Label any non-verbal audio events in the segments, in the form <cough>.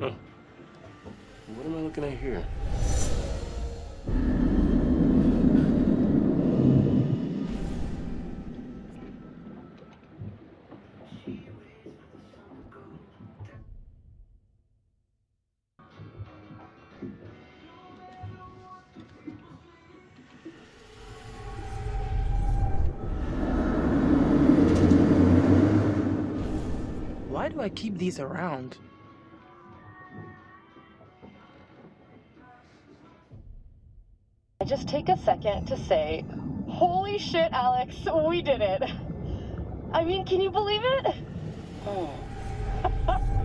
Huh. What am I looking at here? Why do I keep these around? Just take a second to say, holy shit, Alex, we did it. I mean, can you believe it? Head hmm. <laughs>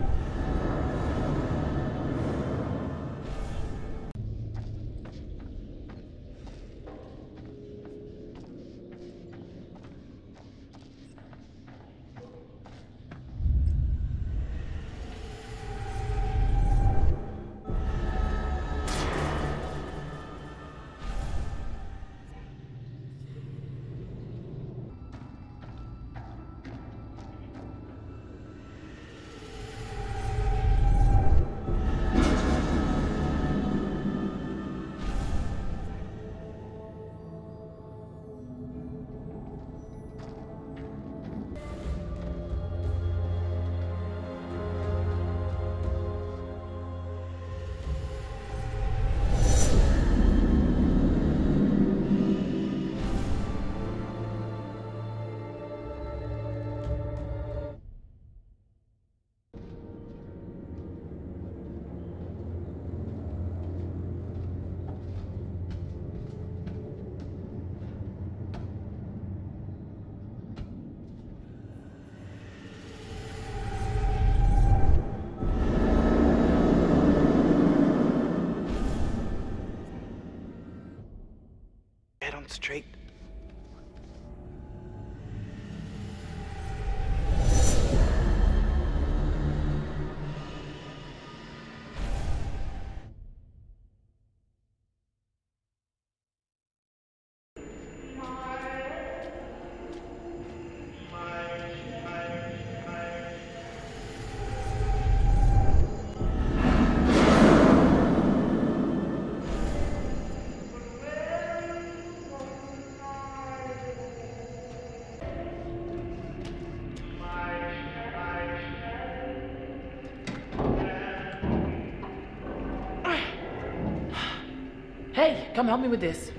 straight. Hey, come help me with this.